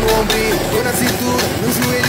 no ombro, eu nasci tudo no joelho.